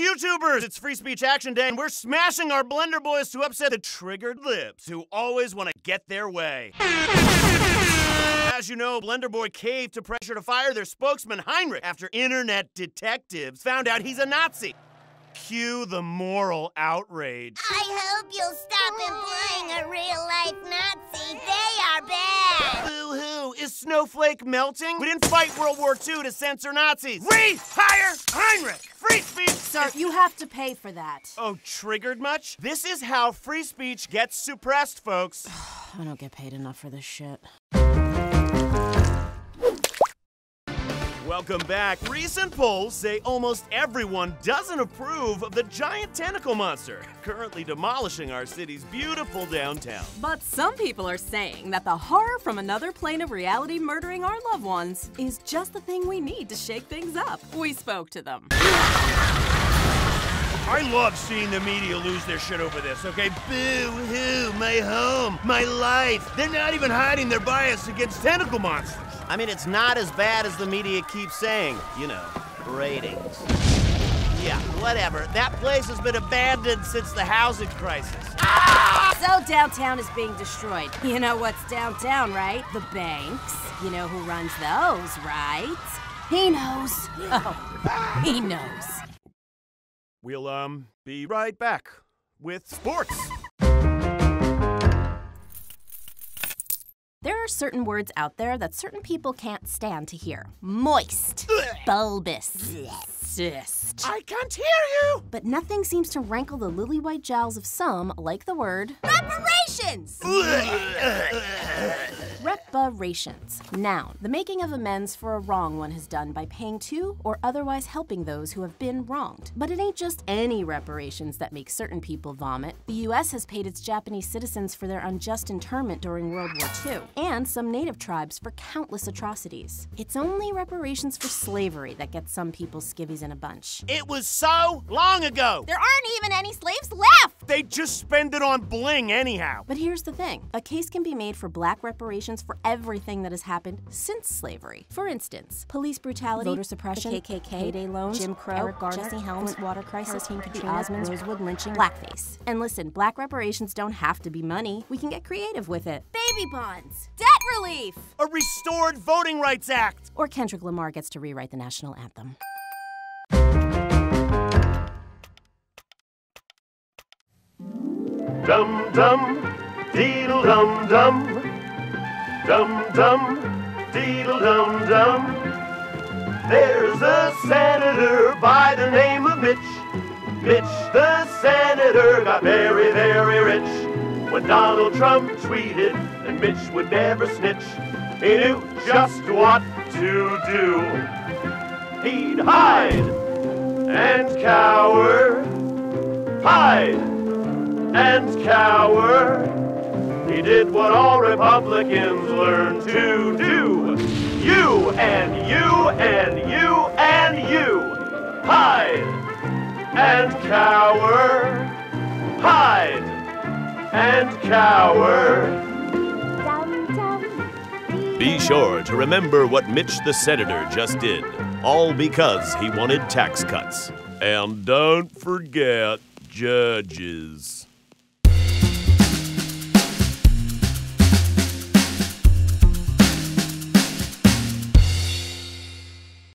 YouTubers! It's Free Speech Action Day, and we're smashing our Blender Boys to upset the triggered lips who always want to get their way. As you know, Blender Boy caved to pressure to fire their spokesman Heinrich after internet detectives found out he's a Nazi. Cue the moral outrage. I hope you'll stop employing a real-life Nazi. They are bad. Boo-hoo! Is Snowflake melting? We didn't fight World War II to censor Nazis. Rehire Heinrich! Free speech! Sir, you have to pay for that. Oh, triggered much? This is how free speech gets suppressed, folks. I don't get paid enough for this shit. Welcome back. Recent polls say almost everyone doesn't approve of the giant tentacle monster currently demolishing our city's beautiful downtown. But some people are saying that the horror from another plane of reality murdering our loved ones is just the thing we need to shake things up. We spoke to them. I love seeing the media lose their shit over this, okay? Boo hoo, my home, my life. They're not even hiding their bias against tentacle monsters. I mean, it's not as bad as the media keeps saying. You know, ratings. Yeah, whatever. That place has been abandoned since the housing crisis. Ah! So downtown is being destroyed. You know what's downtown, right? The banks. You know who runs those, right? He knows. Oh, he knows. We'll, um, be right back with sports. There are certain words out there that certain people can't stand to hear. Moist. Bulbous. Cyst. I can't hear you! But nothing seems to rankle the lily white jowls of some like the word Reparations! reparations. Noun, the making of amends for a wrong one has done by paying to or otherwise helping those who have been wronged. But it ain't just any reparations that make certain people vomit. The US has paid its Japanese citizens for their unjust internment during World War II, and some native tribes for countless atrocities. It's only reparations for slavery that gets some people skivvies in a bunch. It was so long ago! There aren't even any slaves left! They just spend it on bling anyhow. But here's the thing a case can be made for black reparations for everything that has happened since slavery. For instance, police brutality, voter suppression, the KKK, payday loans, Jim Crow, Eric Garner, Jesse Helms, water crisis, Hurricane Katrina, Osmonds, Rosewood lynching, blackface. And listen, black reparations don't have to be money. We can get creative with it. Baby bonds! Debt relief! A restored Voting Rights Act! Or Kendrick Lamar gets to rewrite the national anthem. Dum dum, deedle dum dum, dum dum, deedle dum dum. There's a senator by the name of Mitch. Mitch the senator got very, very rich. Donald Trump tweeted and Mitch would never snitch, he knew just what to do. He'd hide and cower, hide and cower. He did what all Republicans learn to do. You and you and you and you. Hide and cower. Hide and cower. Be sure to remember what Mitch the Senator just did, all because he wanted tax cuts. And don't forget judges.